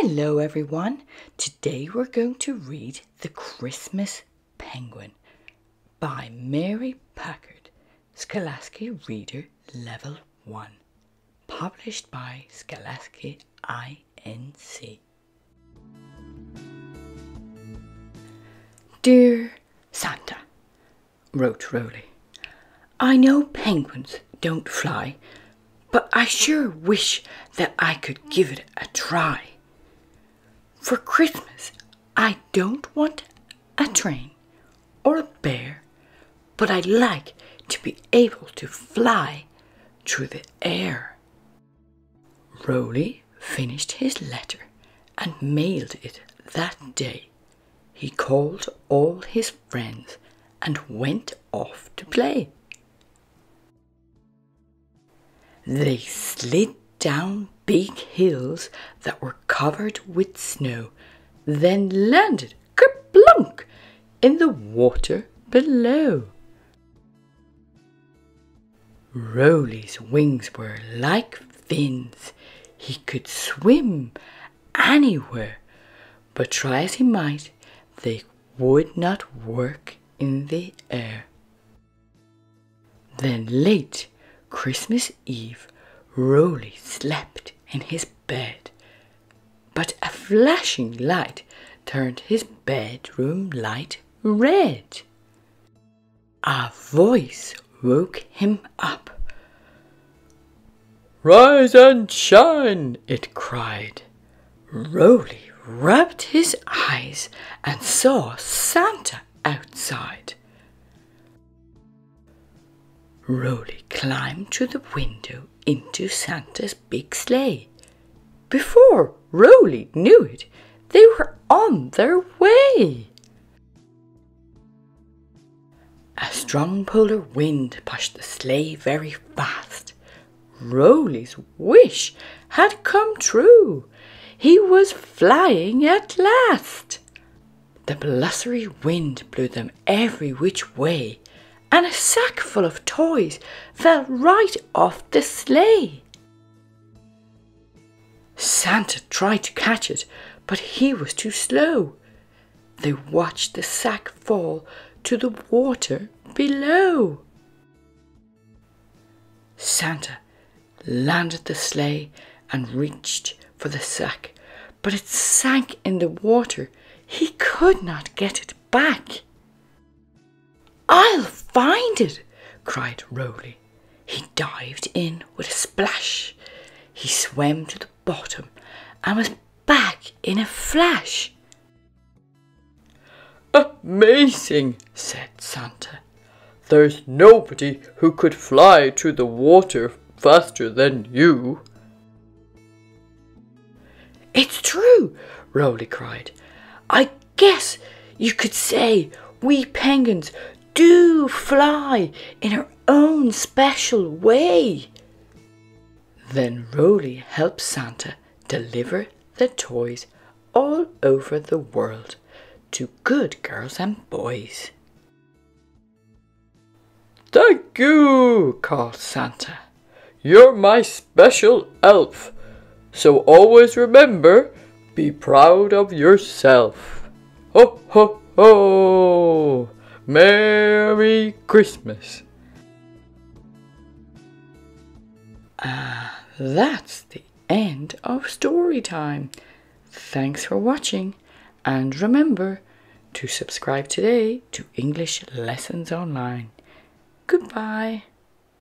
Hello, everyone. Today we're going to read The Christmas Penguin by Mary Packard, Scholastic Reader Level 1, published by Scholastic INC. Dear Santa, wrote Rollie, I know penguins don't fly, but I sure wish that I could give it a try. For Christmas, I don't want a train or a bear, but I'd like to be able to fly through the air. Rollie finished his letter and mailed it that day. He called all his friends and went off to play. They slid down big hills that were covered with snow, then landed kerplunk in the water below. Rollie's wings were like fins. He could swim anywhere, but try as he might, they would not work in the air. Then late Christmas Eve, Rollie slept in his bed, flashing light turned his bedroom light red. A voice woke him up. Rise and shine, it cried. Rollie rubbed his eyes and saw Santa outside. Rollie climbed through the window into Santa's big sleigh. Before Rollie knew it, they were on their way. A strong polar wind pushed the sleigh very fast. Rollie's wish had come true. He was flying at last. The blustery wind blew them every which way and a sack full of toys fell right off the sleigh. Santa tried to catch it, but he was too slow. They watched the sack fall to the water below. Santa landed the sleigh and reached for the sack, but it sank in the water. He could not get it back. I'll find it, cried Rollie. He dived in with a splash. He swam to the bottom and was back in a flash. Amazing, said Santa. There's nobody who could fly to the water faster than you. It's true, Rollie cried. I guess you could say we penguins do fly in our own special way. Then Rollie helped Santa deliver the toys all over the world to good girls and boys. Thank you, called Santa. You're my special elf, so always remember, be proud of yourself. Ho, ho, ho! Merry Christmas. Ah, uh, that's the end of story time. Thanks for watching and remember to subscribe today to English Lessons Online. Goodbye.